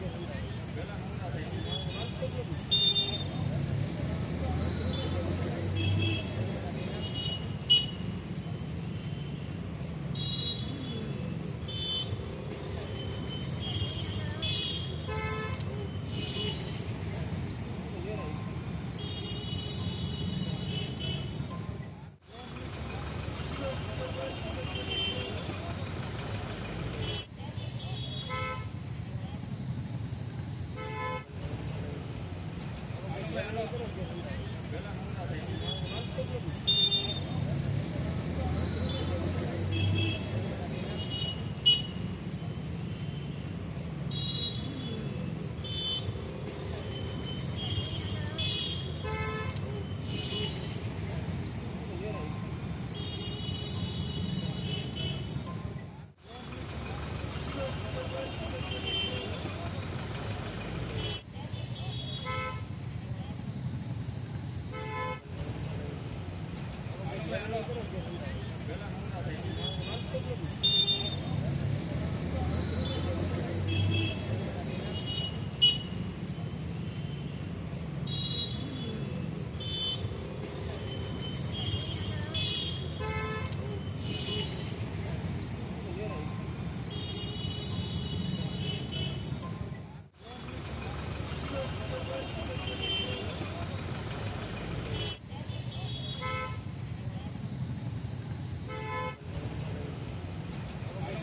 Thank you.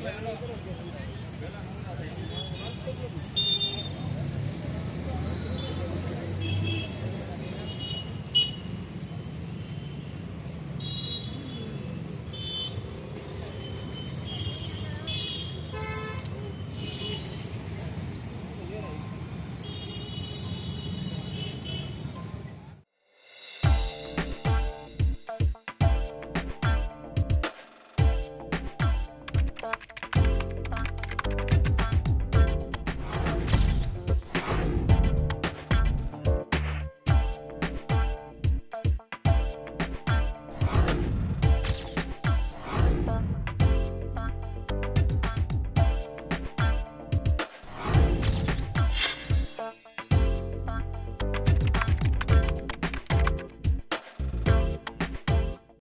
Gracias.